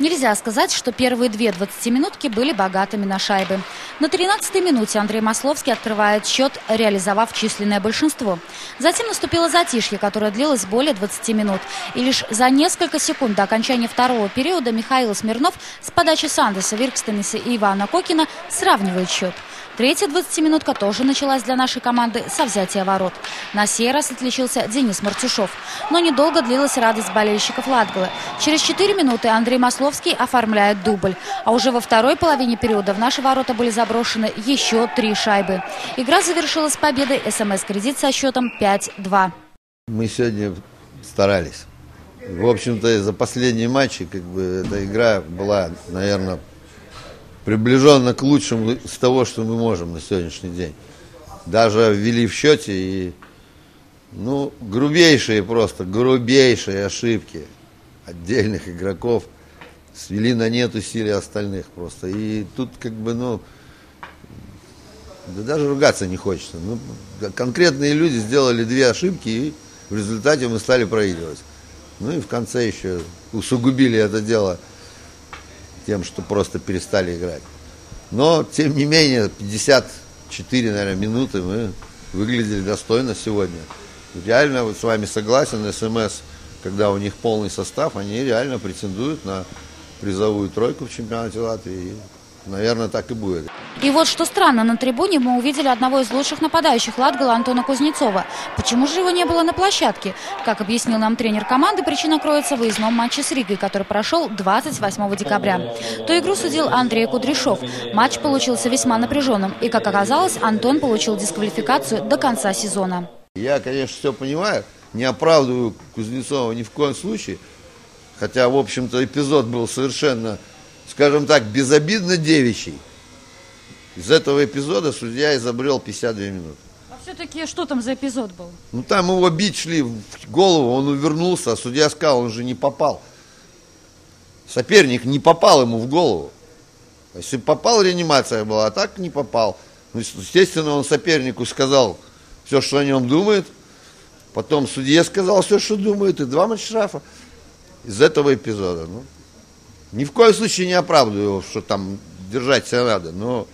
Нельзя сказать, что первые две 20-минутки были богатыми на шайбы. На 13-й минуте Андрей Масловский открывает счет, реализовав численное большинство. Затем наступило затишье, которое длилось более 20 минут. И лишь за несколько секунд до окончания второго периода Михаил Смирнов с подачи Сандеса, Виркстениса и Ивана Кокина сравнивает счет. Третья 20-минутка тоже началась для нашей команды со взятия ворот. На сей раз отличился Денис Мартюшов. Но недолго длилась радость болельщиков Латгалы. Через 4 минуты Андрей Масловский оформляет дубль. А уже во второй половине периода в наши ворота были заброшены еще три шайбы. Игра завершилась победой СМС-кредит со счетом 5-2. Мы сегодня старались. В общем-то, за последние матчи как бы эта игра была, наверное, приближенно к лучшему с того, что мы можем на сегодняшний день. Даже ввели в счете и, ну, грубейшие просто, грубейшие ошибки отдельных игроков свели на нет усилия остальных просто. И тут как бы, ну, да даже ругаться не хочется. Ну, конкретные люди сделали две ошибки, и в результате мы стали проигрывать. Ну и в конце еще усугубили это дело – тем, что просто перестали играть. Но, тем не менее, 54, наверное, минуты мы выглядели достойно сегодня. Реально, вот с вами согласен, СМС, когда у них полный состав, они реально претендуют на призовую тройку в чемпионате Латвии. Наверное, так и будет. И вот что странно, на трибуне мы увидели одного из лучших нападающих Латгала Антона Кузнецова. Почему же его не было на площадке? Как объяснил нам тренер команды, причина кроется в выездном матче с Ригой, который прошел 28 декабря. Ту игру судил Андрей Кудряшов. Матч получился весьма напряженным. И, как оказалось, Антон получил дисквалификацию до конца сезона. Я, конечно, все понимаю. Не оправдываю Кузнецова ни в коем случае. Хотя, в общем-то, эпизод был совершенно скажем так, безобидно девичий. Из этого эпизода судья изобрел 52 минуты. А все-таки что там за эпизод был? Ну там его бить шли в голову, он увернулся, а судья сказал, он же не попал. Соперник не попал ему в голову. Если попал, реанимация была, а так не попал. Ну, естественно, он сопернику сказал все, что о нем думает. Потом судье сказал все, что думает, и два матча штрафа из этого эпизода. Ну, ни в коем случае не оправдываю его, что там держать себя надо, но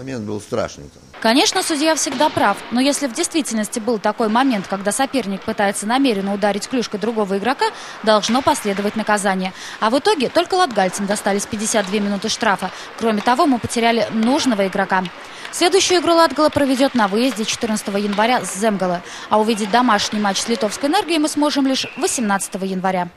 момент был страшный. Конечно, судья всегда прав, но если в действительности был такой момент, когда соперник пытается намеренно ударить клюшкой другого игрока, должно последовать наказание. А в итоге только латгальцам достались 52 минуты штрафа. Кроме того, мы потеряли нужного игрока. Следующую игру Латгала проведет на выезде 14 января с Земгала. А увидеть домашний матч с Литовской энергией мы сможем лишь 18 января.